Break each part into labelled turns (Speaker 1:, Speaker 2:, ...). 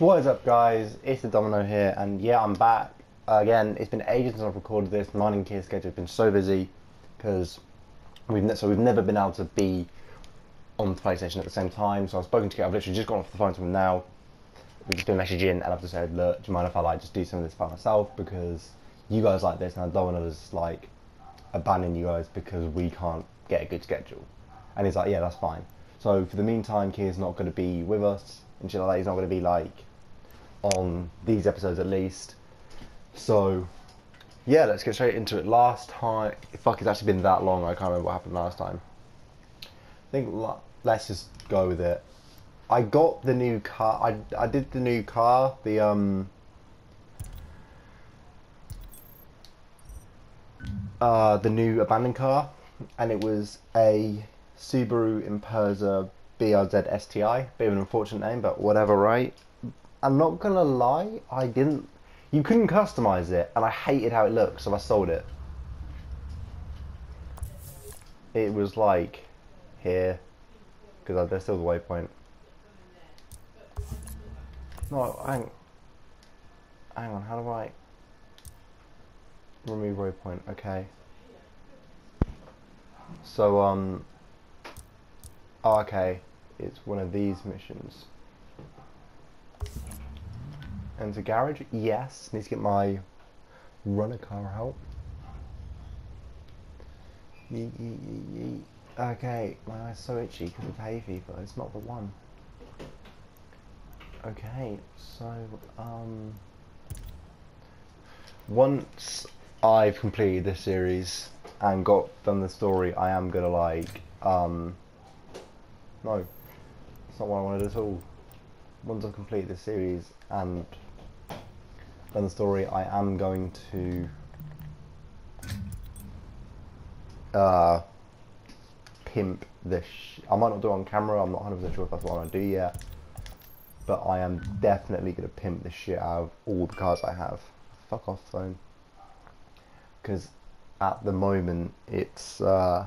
Speaker 1: What is up, guys? It's the Domino here, and yeah, I'm back. Again, it's been ages since I've recorded this. Mine and Kia's schedule has been so busy because we've so we've never been able to be on the PlayStation at the same time. So I've spoken to Kia. I've literally just got off the phone to him now. We've just been messaging, and I've just said, "Look, do you mind if I like just do some of this by myself because you guys like this, and I don't want to just like abandon you guys because we can't get a good schedule." And he's like, "Yeah, that's fine." So for the meantime, Kia's not going to be with us and shit like that. He's not going to be like on these episodes at least. So yeah, let's get straight into it. Last time, fuck, it's actually been that long. I can't remember what happened last time. I think let's just go with it. I got the new car. I I did the new car. The um. Uh, the new abandoned car, and it was a Subaru Impreza BRZ STI. Bit of an unfortunate name, but whatever, right? I'm not gonna lie, I didn't. You couldn't customize it, and I hated how it looked, so I sold it. It was like here, because there's still the waypoint. No, hang, hang on. How do I remove waypoint? Okay. So um. Oh, okay. It's one of these missions. And Enter garage? Yes. Need to get my runner car out. Okay, my eye's so itchy because of hay fever. It's not the one. Okay, so um, once I've completed this series and got done the story, I am gonna like um, no, it's not what I wanted at all. Once I've completed this series and done the story, I am going to uh, pimp this. I might not do it on camera. I'm not 100% sure if that's what I want to do yet. But I am definitely going to pimp the shit out of all the cars I have. Fuck off, phone. Because at the moment, it's uh,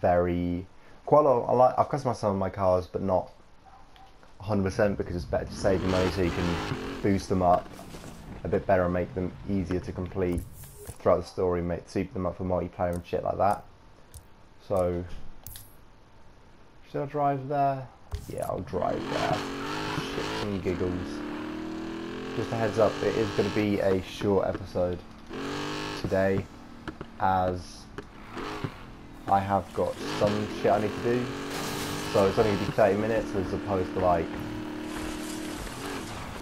Speaker 1: very quite a lot. I like, I've customized some of my cars, but not 100% because it's better to save the money so you can boost them up a bit better and make them easier to complete throughout the story, make sweep them up for multiplayer and shit like that. So, should I drive there? Yeah, I'll drive there. Shits and giggles. Just a heads up, it is going to be a short episode today, as I have got some shit I need to do. So it's only going to be 30 minutes as opposed to like,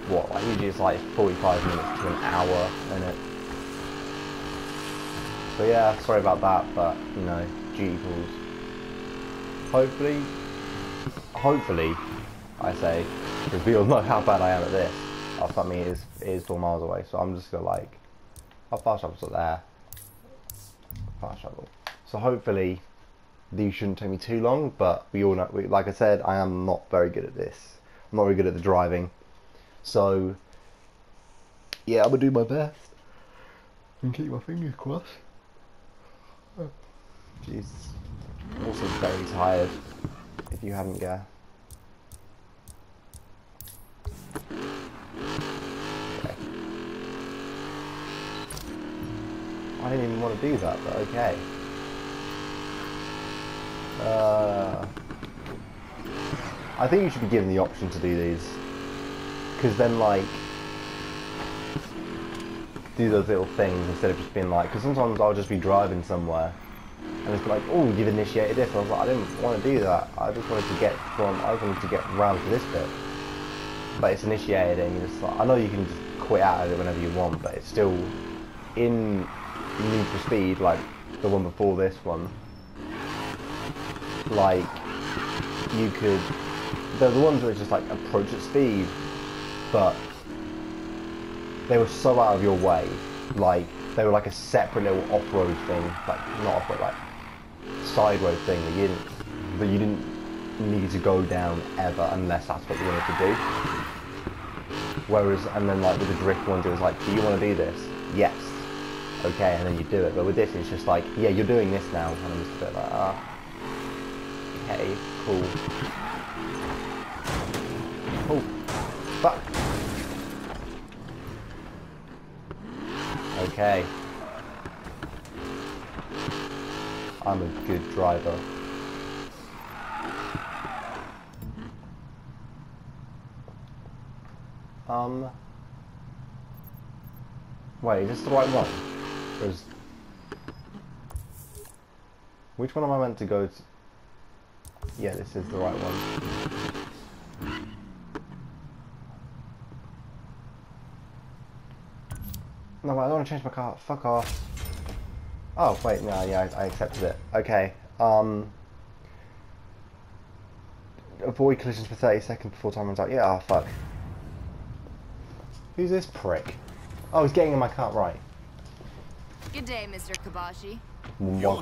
Speaker 1: what, like usually it's like 45 minutes to an hour in it. So yeah, sorry about that, but you know, G equals. Hopefully, hopefully, I say, because we all know how bad I am at this. Oh fuck me, it is, it is four miles away, so I'm just gonna like, how fast travel's up there? Fast travel. So hopefully, these shouldn't take me too long, but we all know, we, like I said, I am not very good at this. I'm not very good at the driving. So, yeah, I'm gonna do my best and keep my fingers crossed. Oh, jeez. I'm also very tired, if you haven't guessed. Okay. I didn't even want to do that, but okay. Uh, I think you should be given the option to do these. Because then, like, do those little things instead of just being like, because sometimes I'll just be driving somewhere and it's like, oh, you've initiated this. I was like, I didn't want to do that. I just wanted to get from, I wanted to get round to this bit. But it's initiated and just like, I know you can just quit out of it whenever you want, but it's still in Need for Speed, like the one before this one. Like, you could, they're the ones it's just like approach at speed, but they were so out of your way. Like, they were like a separate little off-road thing, like not off-road, like side road thing that you didn't, that you didn't need to go down ever unless that's what you wanted to do. Whereas, and then like with the drift ones, it was like, do you want to do this? Yes. Okay, and then you do it. But with this, it's just like, yeah, you're doing this now, and I'm just a bit like, ah, okay, cool. Oh, Fuck. Okay. I'm a good driver. Um. Wait, is this the right one? Or is... Which one am I meant to go to? Yeah, this is the right one. No, I don't want to change my car. Fuck off. Oh, wait, no, yeah, I, I accepted it. Okay, um... Avoid collisions for 30 seconds before time runs out. Yeah, oh, fuck. Who's this prick? Oh, he's getting in my car, right.
Speaker 2: Good day, Mr. Kabashi.
Speaker 3: You're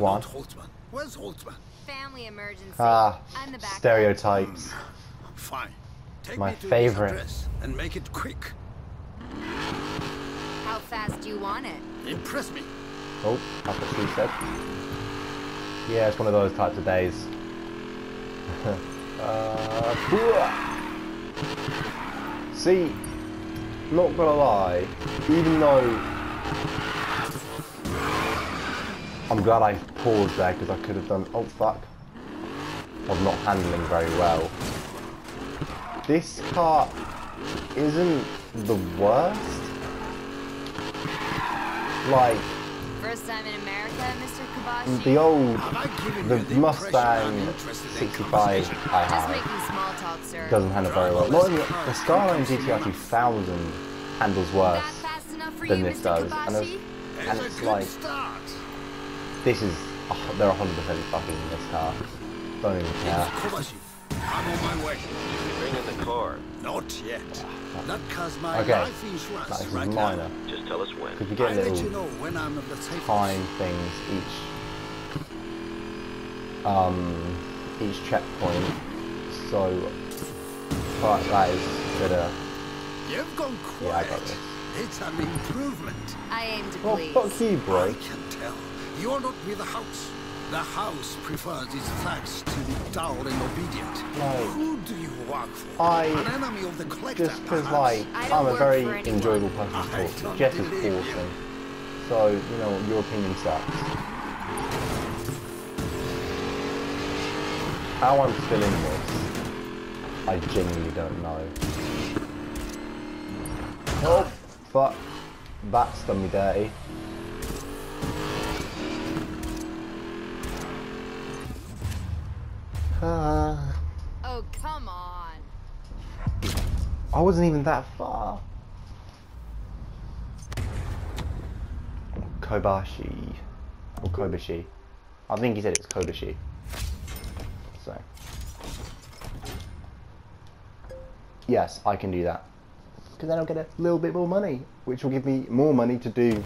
Speaker 1: What
Speaker 3: not
Speaker 1: one?
Speaker 3: Holtzman. Where's Holtzman?
Speaker 2: Family emergency.
Speaker 1: Ah,
Speaker 2: I'm the
Speaker 1: stereotypes.
Speaker 3: Fine. Take
Speaker 1: My
Speaker 3: me to
Speaker 1: favorite.
Speaker 3: And make it quick.
Speaker 2: How fast do you want it?
Speaker 3: Impress me.
Speaker 1: Oh, that's what she said. Yeah, it's one of those types of days. uh, see, not gonna lie, even though I'm glad I paused there because I could have done. Oh fuck! I'm not handling very well. This car isn't the worst. Like
Speaker 2: First time in America, Mr. Kabashi?
Speaker 1: the old
Speaker 3: Have I given
Speaker 1: the
Speaker 3: the
Speaker 1: Mustang
Speaker 3: I'm interested in
Speaker 1: 65? I have
Speaker 2: talk,
Speaker 1: doesn't handle very well. Not even, the Skyline GTR 2000 handles
Speaker 2: That
Speaker 1: worse
Speaker 2: fast enough for
Speaker 1: than
Speaker 2: you,
Speaker 1: this
Speaker 2: Mr.
Speaker 1: does, and,
Speaker 2: Kabashi?
Speaker 1: it's, and
Speaker 3: It's a
Speaker 1: it's
Speaker 3: good
Speaker 1: like
Speaker 3: start.
Speaker 1: This is oh, they're 100 percent fucking in this car. Don't even care.
Speaker 3: Kobashi, I'm on my way.
Speaker 4: Bring in the car.
Speaker 3: Not yet. That car's my
Speaker 1: Okay.
Speaker 3: life insurance
Speaker 1: That is
Speaker 3: right
Speaker 1: minor
Speaker 3: now.
Speaker 4: Just tell us when.
Speaker 1: because we get
Speaker 3: I'll let you
Speaker 1: little
Speaker 3: know when I'm at the safe
Speaker 1: time things each um each checkpoint. So, but that is gonna
Speaker 3: You've gone
Speaker 1: Yeah, I
Speaker 3: quiet.
Speaker 1: got this.
Speaker 3: It's an improvement.
Speaker 2: I aim to
Speaker 1: well,
Speaker 2: please.
Speaker 1: fuck you,
Speaker 3: I
Speaker 1: bro.
Speaker 3: Can tell. You're not with the house. The house prefers its thugs to be dull and obedient.
Speaker 1: No.
Speaker 3: Who do you work for?
Speaker 1: I-
Speaker 3: An enemy of the collector,
Speaker 1: Just because like
Speaker 2: I don't
Speaker 1: I'm a very enjoyable person to talk to.
Speaker 3: don't
Speaker 1: Jeff is
Speaker 3: believe you.
Speaker 1: awesome. So you know your opinion sucks. How I'm still in this, I genuinely don't know. Oh, fuck. That's done me dirty. Uh,
Speaker 2: oh, come on.
Speaker 1: I wasn't even that far. Kobashi. Or Kobashi. I think he said it's Kobashi. So. Yes, I can do that. Because then I'll get a little bit more money, which will give me more money to do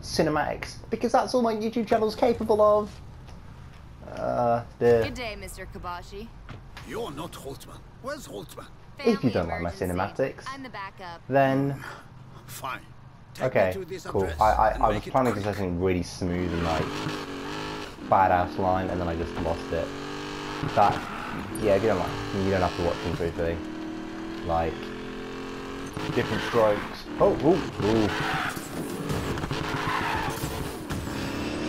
Speaker 1: cinematics. Because that's all my YouTube channel's capable of. Uh, the,
Speaker 2: Good day, Mr. Kabashi.
Speaker 3: You're not Holtzman. Where's Holtzman?
Speaker 1: If you don't like my
Speaker 2: emergency.
Speaker 1: cinematics.
Speaker 2: I'm the backup.
Speaker 1: then
Speaker 3: Fine. Take
Speaker 1: Okay,
Speaker 3: this
Speaker 1: cool. I, I, I was planning to
Speaker 3: quick.
Speaker 1: say something really smooth and like badass line, and then I just lost it. That, yeah, if you don't like, you don't have to watch them truthfully. Like different strokes. Oh, ooh, ooh.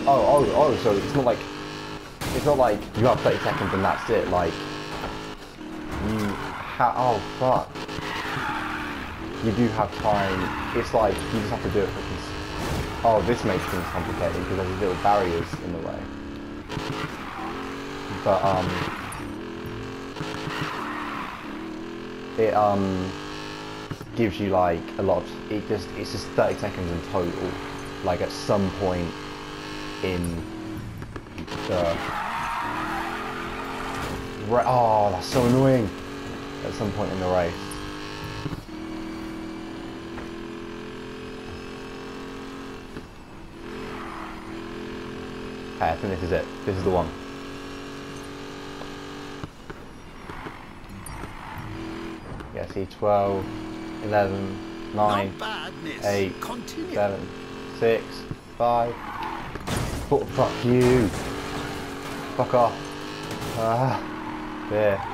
Speaker 1: Oh, oh, oh. So it's not like it's not like you have 30 seconds and that's it. Like you ha Oh fuck. You do have time. It's like you just have to do it for. Oh, this makes things complicated because there's little barriers in the way. But um, it um gives you like a lot. Of, it just it's just 30 seconds in total. Like at some point in Uh, the. Oh, that's so annoying. At some point in the race. Okay, I think this is it. This is the one. Yeah, see 12, 11, 9,
Speaker 3: bad,
Speaker 1: eight,
Speaker 3: Continue.
Speaker 1: 7, 6, 5. Oh, fuck you. Fuck off. Ah, there.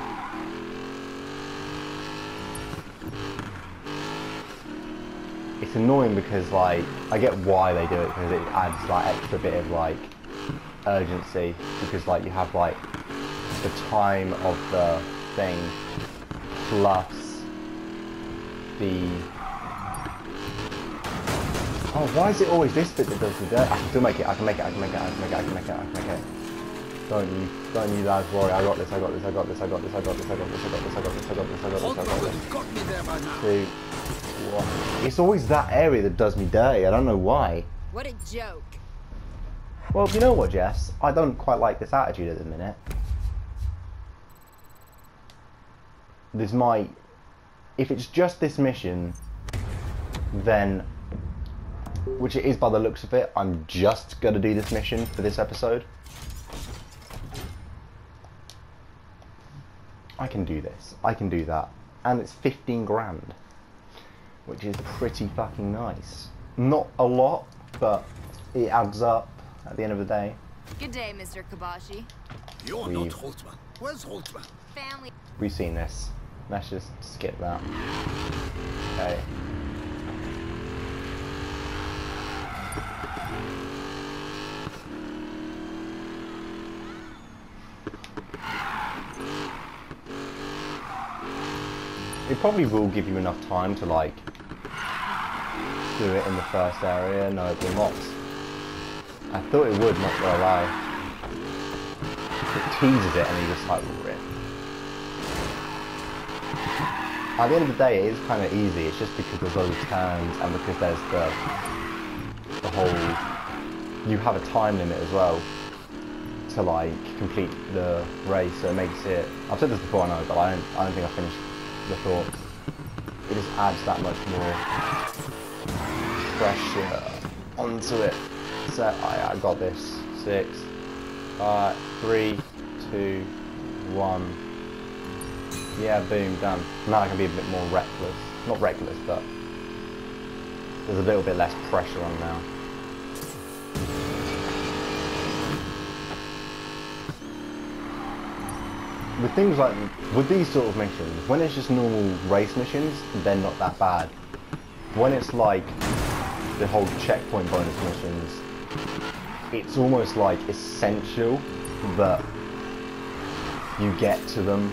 Speaker 1: it's annoying because like I get why they do it because it adds like extra bit of like urgency because like you have like the time of the thing plus the Oh, why is it always this bit that does the dirt? I can still make it, I can make it, I can make it, I can make it, I can make it, I can make it. Don't you, don't you lads worry, I got this, I got this, I got this, I got this, I got this, I got this, I got this, I got this, I got this, I got this, I got this.
Speaker 3: got me there by now.
Speaker 1: Two, one. It's always that area that does me dirty, I don't know why.
Speaker 2: What a joke.
Speaker 1: Well, you know what, Jess? I don't quite like this attitude at the minute. This might... If it's just this mission, then... Which it is by the looks of it, I'm just going to do this mission for this episode. I can do this. I can do that. And it's 15 grand. Which is pretty fucking nice. Not a lot, but it adds up at the end of the day.
Speaker 2: Good day, Mr. Kabashi.
Speaker 3: You're
Speaker 1: We've-
Speaker 3: not Holtzman. Where's Holtzman?
Speaker 2: Family.
Speaker 1: We've seen this. Let's just skip that. Okay. It probably will give you enough time to like do it in the first area. No, it will not. I thought it would, not gonna lie. It teases it and you just like rip. At the end of the day, it is kind of easy. It's just because there's those turns and because there's the the whole. You have a time limit as well to like complete the race, so it makes it. I've said this before, I know, but I don't. I don't think I finished the thought. It just adds that much more pressure onto it. So oh I, I got this. Six, five, three, two, one. Yeah, boom, done. Now I can be a bit more reckless. Not reckless, but there's a little bit less pressure on now. With things like, with these sort of missions, when it's just normal race missions, they're not that bad. When it's like the whole checkpoint bonus missions, it's almost like essential that you get to them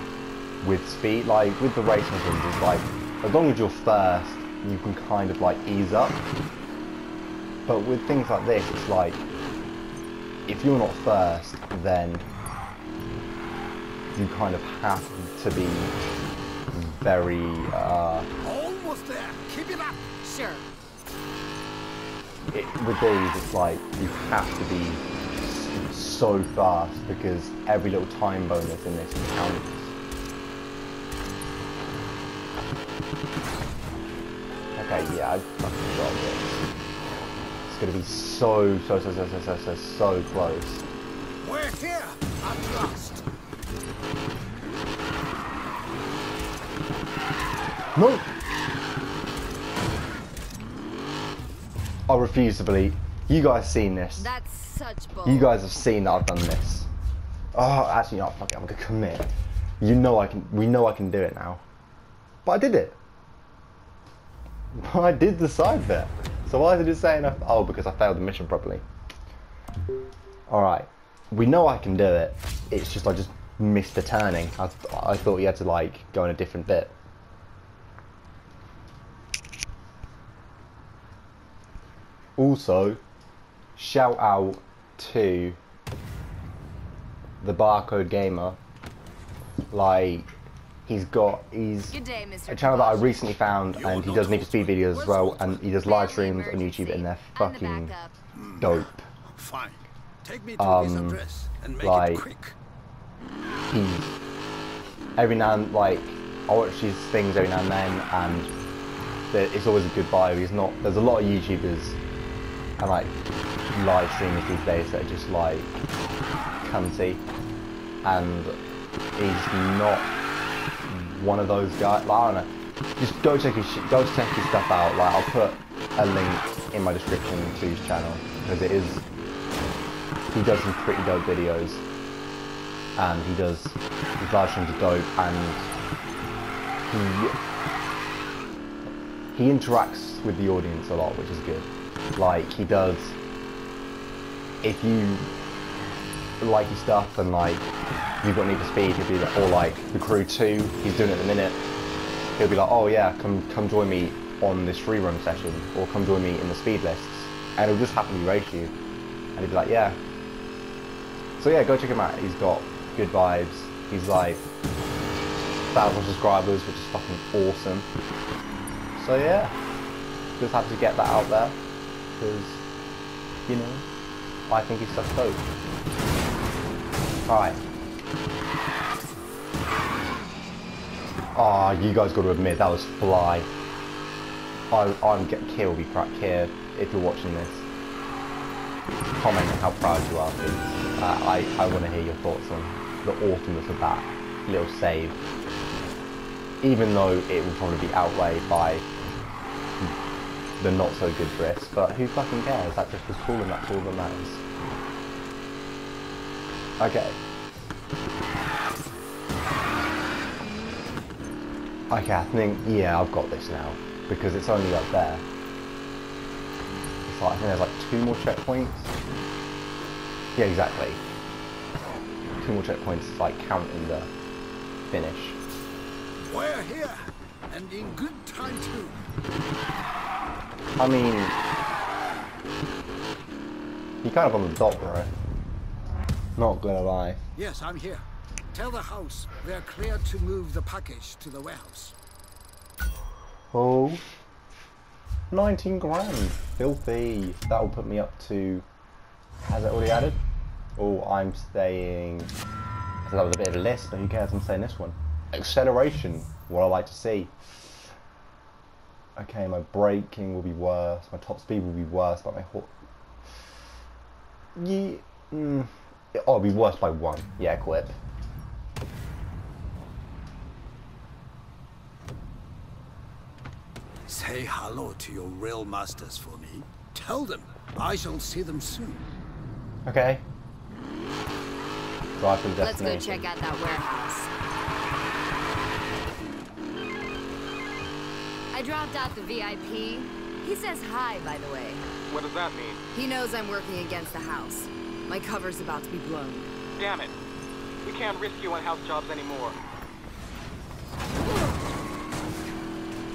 Speaker 1: with speed. Like with the race missions, it's like as long as you're first, you can kind of like ease up. But with things like this, it's like if you're not first, then you kind of have to be very. Uh,
Speaker 3: Almost there. Keep it up.
Speaker 2: Sure.
Speaker 1: it, with these, it's like you have to be so fast because every little time bonus in this counts. Okay, yeah, I fucking got this. It's gonna be so, so, so, so, so, so, so, so close.
Speaker 3: We're here at last.
Speaker 1: No! I refuse to believe. You guys seen this.
Speaker 2: That's such bull.
Speaker 1: You guys have seen that I've done this. Oh, actually, no, fuck it, I'm gonna commit. You know I can, we know I can do it now. But I did it. I did the side bit. So why is it just saying, I, oh, because I failed the mission properly. Alright, we know I can do it. It's just I just missed the turning. I, I thought you had to like go in a different bit. Also, shout out to the barcode gamer. Like, he's got he's
Speaker 2: day,
Speaker 1: a channel that I recently found, and he does Need for Speed videos as well, and he does live streams on YouTube, and they're
Speaker 2: I'm the
Speaker 1: fucking dope.
Speaker 3: Fine. Take me to his
Speaker 1: Um,
Speaker 3: address and make
Speaker 1: like-
Speaker 3: it quick.
Speaker 1: He's every now and like I watch his things every now and then, and it's always a good bio. He's not. There's a lot of YouTubers and like live streamers these days that are just like cunty, and he's not one of those guys. Like, I don't know. Just go check his go check his stuff out. Like I'll put a link in my description to his channel because it is he does some pretty dope videos and he does his live streams are dope and he he interacts with the audience a lot, which is good. Like he does. If you like his stuff and like you've got Need for Speed, he'll be like, or like the Crew Two, he's doing it at the minute. He'll be like, oh yeah, come come join me on this free run session, or come join me in the speed lists, and he'll just happily race you, and he'll be like, yeah. So yeah, go check him out. He's got good vibes. He's like thousand subscribers, which is fucking awesome. So yeah, just had to get that out there because you know I think he's such dope. All right. Ah, you guys got to admit that was fly. I, I'm get kill be proud here if you're watching this. Comment how proud you are, please. Uh, I I want to hear your thoughts on the awesomeness of that little save. Even though it will probably be outweighed by the not so good drifts, but who fucking cares? That drift was cool and that's all that matters. Okay. Okay, I think, yeah, I've got this now. Because it's only up there. It's like, I think there's like two more checkpoints. Yeah, exactly. Two more checkpoints, like counting the finish.
Speaker 3: We're here, and in good time too.
Speaker 1: I mean, you're kind of on the dot, bro. Not gonna lie.
Speaker 3: Yes, I'm here. Tell the house they're cleared to move the package to the warehouse.
Speaker 1: Oh, 19 grand. Filthy. That'll put me up to. Has it already added? Oh, I'm staying. So that was a bit of a list, but who cares? I'm saying this one. Acceleration. What I like to see. Okay, my braking will be worse. My top speed will be worse, but my horse. Yeah. Mm, oh, it'll be worse by one. Yeah, quit.
Speaker 3: Say hello to your real masters for me. Tell them I shall see them soon.
Speaker 1: Okay. Drive to the
Speaker 2: Let's go check out that warehouse. Dropped out the VIP. He says hi, by the way.
Speaker 5: What does that mean?
Speaker 2: He knows I'm working against the house. My cover's about to be blown.
Speaker 5: Damn it. We can't risk you on house jobs anymore.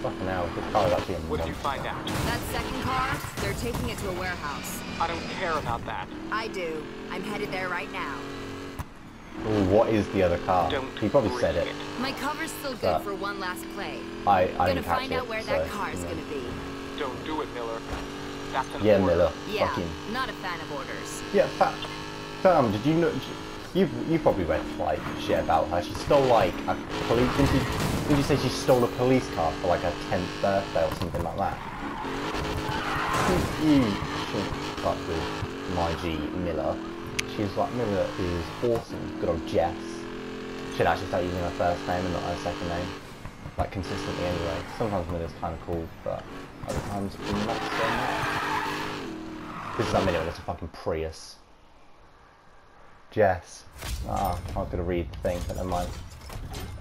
Speaker 1: Fucking hell, this car is actually
Speaker 5: What did you find out?
Speaker 2: That second car, they're taking it to a warehouse.
Speaker 5: I don't care about that.
Speaker 2: I do. I'm headed there right now.
Speaker 1: Ooh, what is the other car?
Speaker 5: Don't
Speaker 1: he probably said it.
Speaker 5: risk
Speaker 2: My cover's still good
Speaker 1: That-
Speaker 2: for one last play.
Speaker 1: I, I
Speaker 2: Gonna
Speaker 1: didn't catch
Speaker 2: find
Speaker 1: it,
Speaker 2: out where
Speaker 1: so,
Speaker 2: that car's
Speaker 1: you know.
Speaker 2: gonna be.
Speaker 5: Don't do it, Miller. That's an
Speaker 1: Yeah,
Speaker 5: order.
Speaker 1: Miller.
Speaker 2: Yeah,
Speaker 1: Fucking.
Speaker 2: not a fan of orders.
Speaker 1: Yeah, fat. Sam, did you know? You you probably read like shit about her. She stole like a police. Did you, did you say she stole a police car for like her tenth birthday or something like that? You shouldn't fuck with my G Miller. She's like Miller is awesome. Good old Jess. Should actually start using her first name and not her second name. Like consistently anyway. Sometimes Miller's kind of cool, but other times not so much. This is a minute, it's a fucking Prius. Jess. Ah, I was gonna read the thing, but never mind.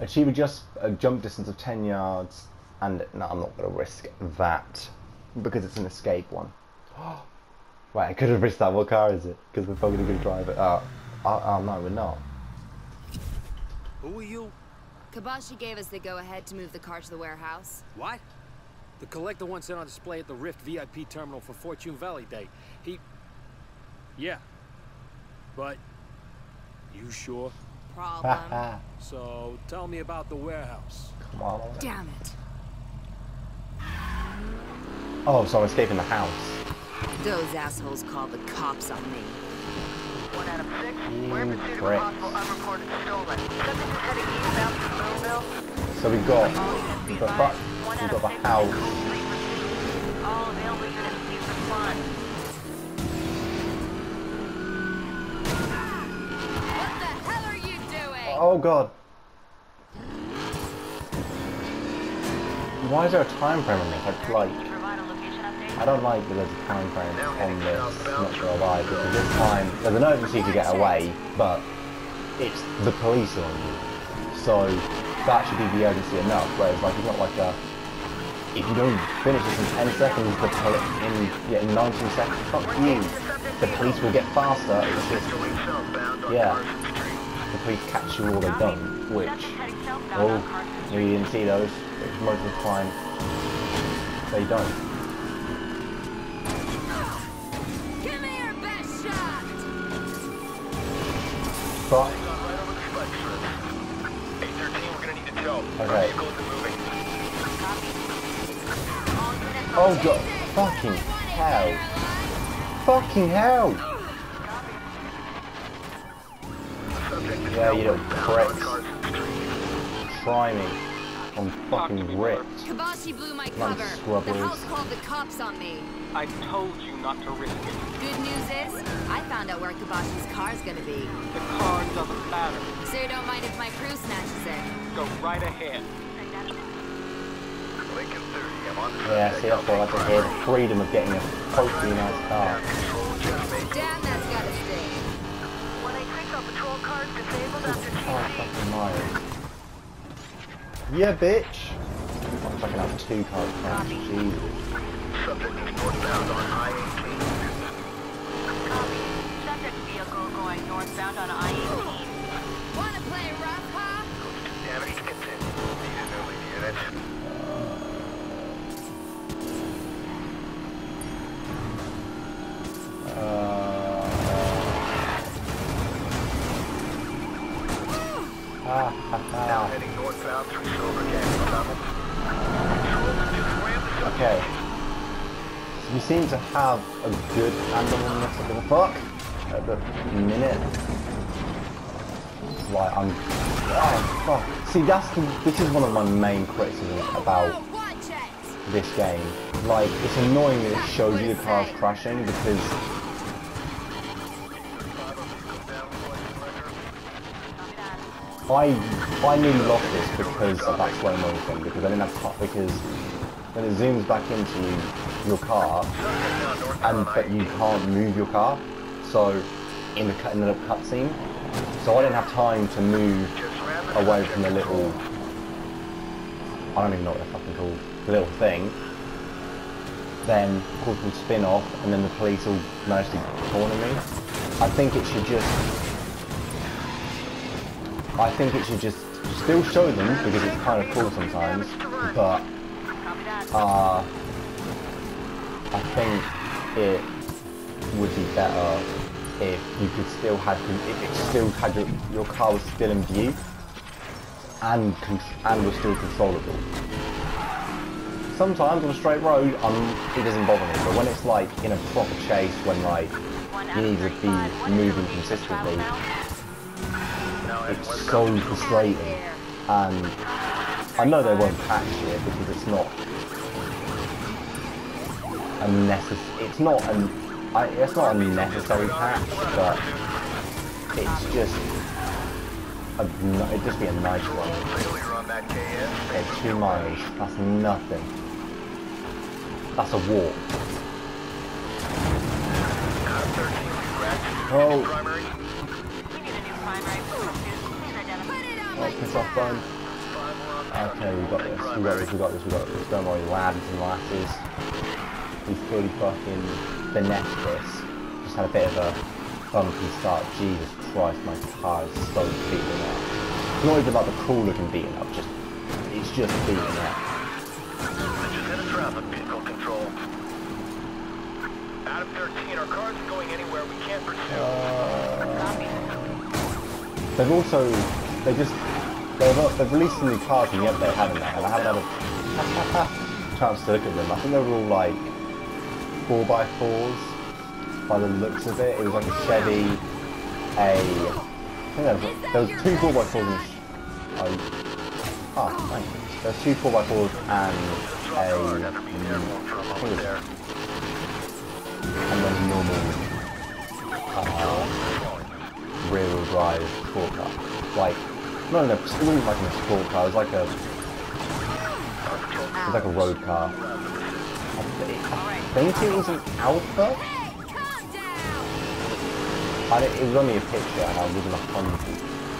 Speaker 1: Achieve a just a jump distance of 10 yards, and no, I'm not gonna risk that because it's an escape one. Right, I could have risked that. What car is it? Because we're probably gonna drive it. Oh, oh, oh no, we're not.
Speaker 6: Who are you?
Speaker 2: Kabashi gave us the go-ahead to move the car to the warehouse.
Speaker 6: What? The collector wants it on display at the Rift VIP terminal for Fortune Valley Day. He... Yeah. But... You sure?
Speaker 2: Problem.
Speaker 6: So, tell me about the warehouse.
Speaker 1: Come on.
Speaker 2: Damn it.
Speaker 1: Oh, so I'm escaping the house.
Speaker 2: Those assholes called the cops on me.
Speaker 7: One out of six.
Speaker 1: You
Speaker 7: We're in pursuit of a possible unreported stolen. Subject is heading eastbound from Boonville.
Speaker 1: So we've got
Speaker 7: All units be
Speaker 1: the
Speaker 7: advised.
Speaker 1: we've got the house.
Speaker 7: Code three pursuit. All available units please respond.
Speaker 2: What the hell are you doing?
Speaker 1: Oh god. Why is there a time frame on this? I like.
Speaker 7: Provide a location update.
Speaker 1: I don't like that there's a time frame on this. I'm not sure why, because this time there's an urgency to get away, but it's the police on you. So that should be the urgency enough. Whereas like it's not like a if you don't finish this in 10 seconds, the poli- in, yeah, in 19 seconds, fuck you. The police will get faster. It's just, yeah. The police catch you all they've done, which, oh, you didn't see those, which most of the time, they don't. But, okay. Oh god, fucking hell. Fucking hell! Yeah, you little pricks. Try me. I'm fucking ripped.
Speaker 2: Kabashi blew my
Speaker 1: Come on,
Speaker 2: cover. The house called the cops on me.
Speaker 5: I told you not to risk it.
Speaker 2: Good news is, I found out where Kabashi's car's gonna be.
Speaker 5: The car doesn't matter.
Speaker 2: So you don't mind if my crew snatches it?
Speaker 5: Go right ahead.
Speaker 1: Yeah, see, that's what I like to hear. The freedom of getting a totally nice car.
Speaker 2: Damn, that's gotta sting.
Speaker 7: One eight six on patrol cars disabled after
Speaker 1: Five
Speaker 7: TC.
Speaker 1: fucking miles. Yeah, bitch! I'm fucking have two cars now. Jesus.
Speaker 7: Copy. Subject vehicle going northbound on I-18.
Speaker 2: Wanna play rough, huh?
Speaker 1: Ah, seem to have a good handle on this at the at the minute. Like I'm. Oh fuck. See, that's the, this is one of my main criticisms about this game. Like, it's annoying that it shows you the cars crashing because I I nearly lost this because of that slow motion because I didn't have because when it zooms back into you, your car and but you can't move your car so in the in the cutscene. So I didn't have time to move away from the little I don't even know what they're fucking called the little thing. Then of course would spin off and then the police all managed to corner me. I think it should just I think it should just still show them because it's kind of cool sometimes, but uh, I think it would be better if you could still have if it still had your, your car was still in view and and was still controllable. Sometimes on a straight road, um, it doesn't bother me, but when it's like in a proper chase, when like you need to be moving consistently, it's so frustrating. And I know they won't patch it because it's not a necess- It's not an. I, it's not a necessary patch, but it's just. A, it'd just be a nice one. Okay, two miles. That's nothing. That's a walk. Oh, oh, piss off, phone. Okay, we got this, we got this, we got this, we got this. Don't worry, lads and lasses. We fully fucking finessed this. Just had a bit of a bumpy start. Jesus Christ, my car is so beaten up. It's not even like the cool looking beaten up, just it's just beaten up.
Speaker 8: Out of 13, our cars going anywhere we can't pursue.
Speaker 1: Uh, they've also they just they've uh, they've released some new cars in the update, haven't they? And I haven't had a chance to look at them. I think they were all like four x fours by the looks of it. It was like a Chevy, a there was, there was two four x fours and oh, oh you. There was two four x fours and a and then normal uh, rear wheel drive sport car. Like, not in a, it wasn't like a sport car, it was like a, it was like a road car. I, thi- I think it was an Alpha? I, it was only a picture and I wasn't a hundred.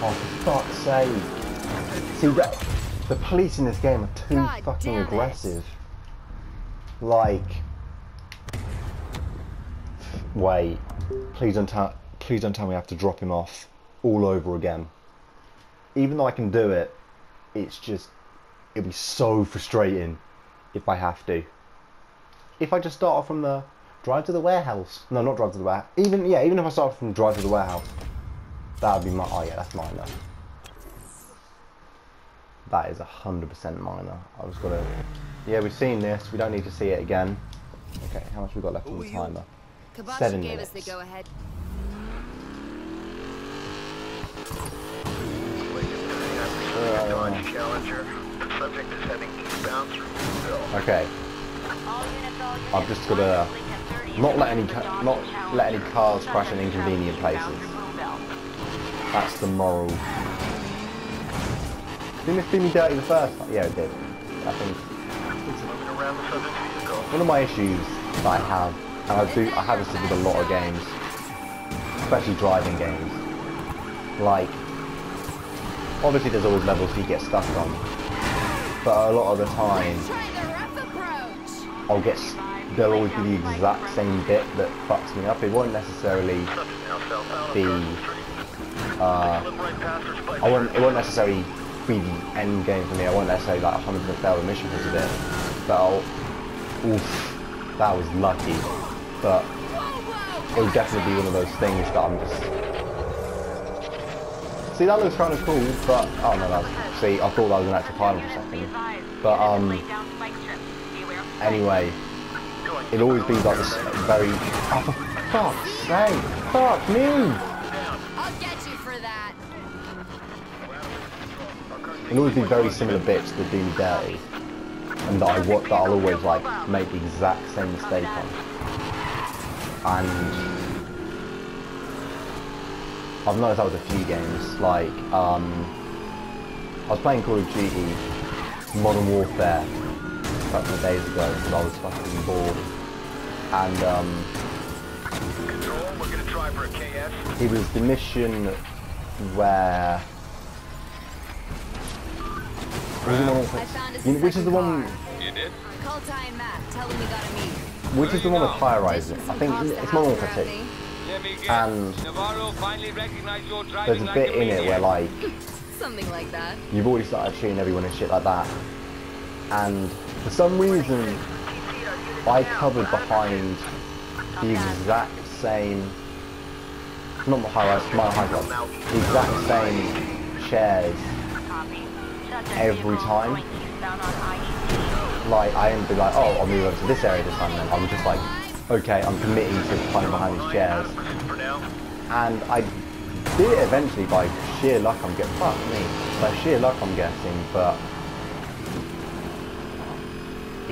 Speaker 1: Oh, for fuck's sake. See, that, the police in this game are too
Speaker 2: God
Speaker 1: fucking
Speaker 2: it.
Speaker 1: aggressive. Like, wait, please don't tell, please don't tell me I have to drop him off all over again. Even though I can do it, it's just, it'd be so frustrating if I have to. If I just start off from the drive to the warehouse, no, not drive to the warehouse. Even yeah, even if I start from drive to the warehouse, that would be my. Oh yeah, that's minor. That is a hundred percent minor. I was gonna. Yeah, we've seen this. We don't need to see it again. Okay, how much we got left on the timer?
Speaker 2: Kabashi
Speaker 1: Seven
Speaker 2: gave us the go-ahead.
Speaker 8: Dodge Challenger. The subject is heading eastbound through Louisville.
Speaker 1: Okay, I've just gotta not let any not let any cars crash in inconvenient places. That's the moral. Didn't this do me dirty the first time? Yeah, it did. I think one of my issues that I have, and I do, I have this with a lot of games, especially driving games. Like, obviously there's always levels you get stuck on, but a lot of the time I'll get, there'll always be the exact same bit that fucks me up. It won't necessarily be, uh, I won't, it won't necessarily be the end game for me. I won't necessarily like 100% fail the mission for it. But I'll, oof, that was lucky. But it would definitely be one of those things that I'm just. See, that looks kind of cool, but oh no, that's see, I thought that was an actual pilot for a second. But um, anyway, it'll always be like this very. Oh, for fuck's sake! Fuck me!
Speaker 2: I'll get you for that.
Speaker 1: It'll always be very similar bits to do me dirty, and that I what that I'll always like make the exact same mistake on. And I've noticed that with a few games, like um, I was playing Call of Duty Modern Warfare a couple of days ago because I was fucking bored, and um,
Speaker 8: Control, we're gonna try for a KS.
Speaker 1: it was the mission where. What was the one-
Speaker 2: I found us
Speaker 1: you know,
Speaker 2: a
Speaker 1: which is the one?
Speaker 4: You did?
Speaker 2: Call Ty and Matt. Tell them we gotta meet.
Speaker 1: Which is the one with high rises? I think it's Modern Warfare 2.
Speaker 4: Let.
Speaker 1: And
Speaker 4: Navarro finally recognized your
Speaker 1: there's
Speaker 4: driving
Speaker 1: a bit in it where like
Speaker 2: Something like that.
Speaker 1: you've already started shooting everyone and shit like that. And for some reason I covered behind the exact same not the high rise, my high rise, the exact same chairs every time. Like I didn't be like, oh I'll move over to this area this time then. I'm just like, okay, I'm committing to hiding behind these chairs. And I did it eventually by sheer luck. I'm getting fuck me by sheer luck. I'm guessing, but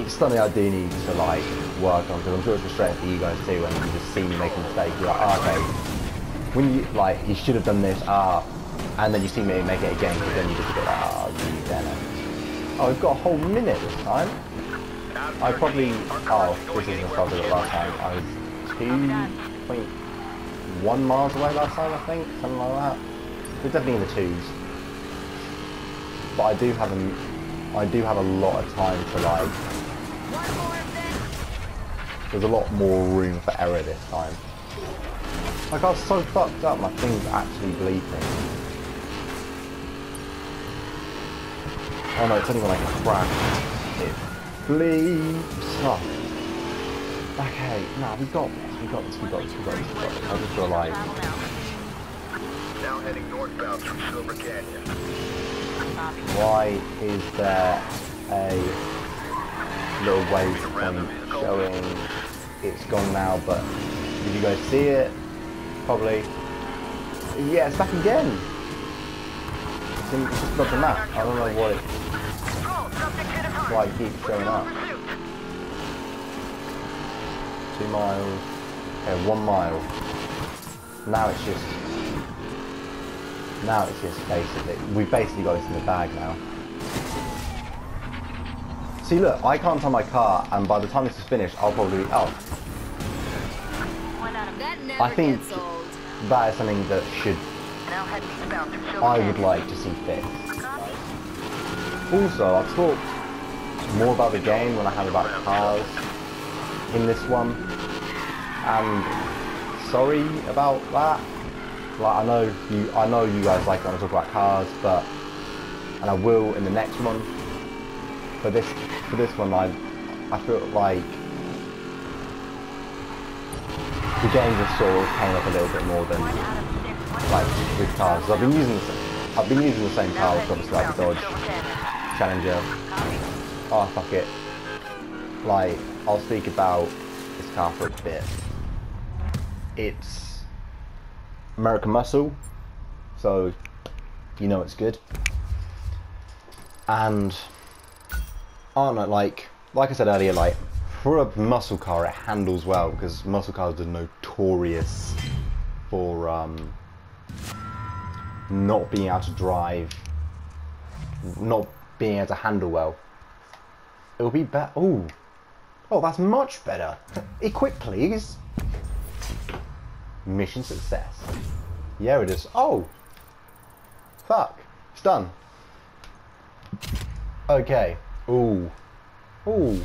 Speaker 1: it's something I do need to like work on because I'm sure it's frustrating for you guys too when you just see me make a mistake. You're like, oh, okay, when you like you should have done this, ah, and then you see me make it again, but then you just get like, ah, you damn it. Oh, we've got a whole minute this time. I probably, oh, this is the start of it last time. I was two point one miles away last time, I think, something like that. We're definitely in the twos. But I do have a, I do have a lot of time to like.
Speaker 2: One more then.
Speaker 1: There's a lot more room for error this time. Like I was so fucked up, my thing's actually bleeping. Oh no, it's only when I crash. It bleeps. Oh. Okay, no, we got this, we got this, we got this, we got this, we got this. I just feel like
Speaker 8: Now heading northbound through Silver Canyon.
Speaker 1: why is there a little waypoint showing it's gone now but did you guys see it? Probably. Yeah it's back again. It's, in, it's not the map. I don't know it, why it keeps showing up. Two miles. Okay one mile. Now it's just now it's just basically, we've basically got this in the bag now. See look, I can't tell my car and by the time this is finished I'll probably, oh.
Speaker 2: be out.
Speaker 1: I think that is something that should,
Speaker 7: Now head eastbound through Silver
Speaker 1: I would like to see fixed. Also, I've talked more about the game than I have about cars in this one. And sorry about that. Like I know you, I know you guys like when I talk about cars, but and I will in the next one. For this, for this one, I, I feel like the game just sort of came up a little bit more than like with cars. I've been using, the, I've been using the same cars, obviously like the Dodge Challenger. Oh fuck it. Like I'll speak about this car for a bit. It's American Muscle, so you know it's good. And Don't like like I said earlier, like for a muscle car, it handles well because muscle cars are notorious for um, not being able to drive, not being able to handle well. It'll be better. Oh, oh, that's much better. Equip, please. Mission success. Yeah, it is. Oh, fuck, it's done. Okay. Ooh. Ooh.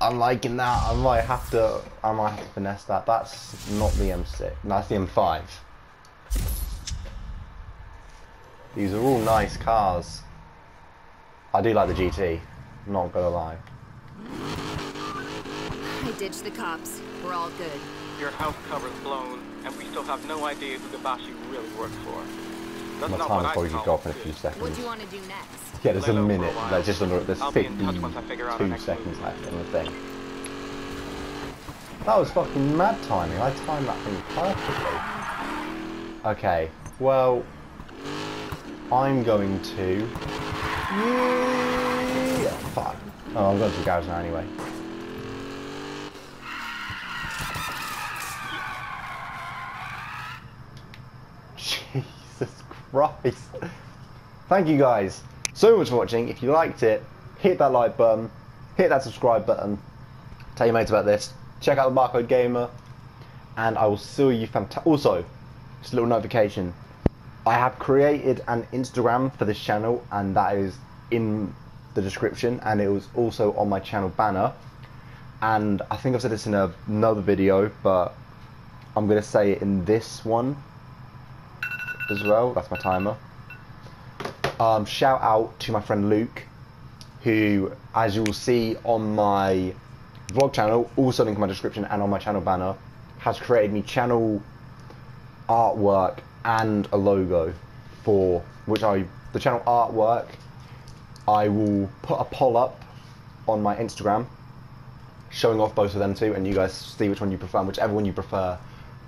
Speaker 1: I'm liking that. I might have to. I might have to finesse that. That's not the M6. No, that's the M5. These are all nice cars. I do like the GT. Not gonna lie.
Speaker 2: I ditched the cops. We're all good.
Speaker 5: Your house cover's blown, and we still have no idea who the Gabashi really works for. That's
Speaker 1: My
Speaker 5: not what
Speaker 1: time's
Speaker 5: I
Speaker 1: probably just
Speaker 5: call
Speaker 1: got for a few seconds.
Speaker 2: What do you want to do next?
Speaker 1: Yeah, there's a
Speaker 5: Lay low for a
Speaker 1: minute.
Speaker 5: while.
Speaker 1: Like just under. There's
Speaker 5: I'll be in touch once I figure out our
Speaker 1: 52 seconds left on the thing. That was fucking mad timing. I timed that thing perfectly. Okay. Well, I'm going to. Yeah. Fuck. Oh, I'm going to the garage now anyway. Christ. Thank you guys so much for watching. If you liked it, hit that like button, hit that subscribe button, tell your mates about this, check out the Barcode Gamer, and I will see you fantastic. Also, just a little notification. I have created an Instagram for this channel, and that is in the description, and it was also on my channel banner. And I think I've said this in another video, but I'm going to say it in this one as well. That's my timer. Um, shout out to my friend Luke, who, as you will see on my vlog channel, also link in my description and on my channel banner, has created me channel artwork and a logo for which I the channel artwork. I will put a poll up on my Instagram showing off both of them too, and you guys see which one you prefer. And whichever one you prefer,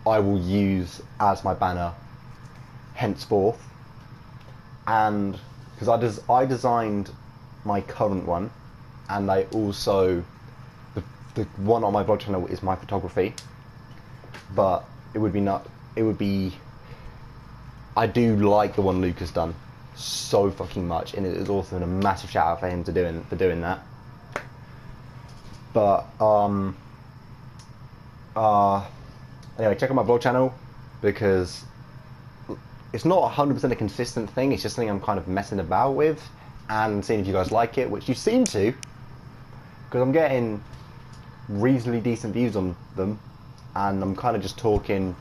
Speaker 1: I will use as my banner henceforth. And because I des- I designed my current one, and I also the the one on my blog channel is my photography, but it would be not it would be I do like the one Luke has done so fucking much, and it is also a massive shout out for him to doing for doing that. But um, uh, anyway, check out my blog channel because it's not 100% a consistent thing. It's just something I'm kind of messing about with and seeing if you guys like it, which you seem to, because I'm getting reasonably decent views on them, and I'm kind of just talking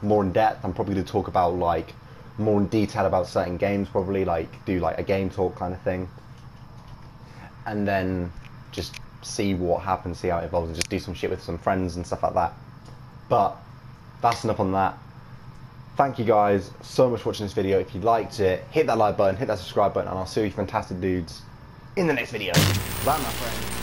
Speaker 1: more in depth. I'm probably going to talk about like more in detail about certain games, probably like do like a game talk kind of thing, and then just see what happens, see how it evolves, and just do some shit with some friends and stuff like that. But that's enough on that. Thank you guys so much for watching this video. If you liked it, hit that like button, hit that subscribe button, and I'll see you fantastic dudes in the next video. Bye, my friend.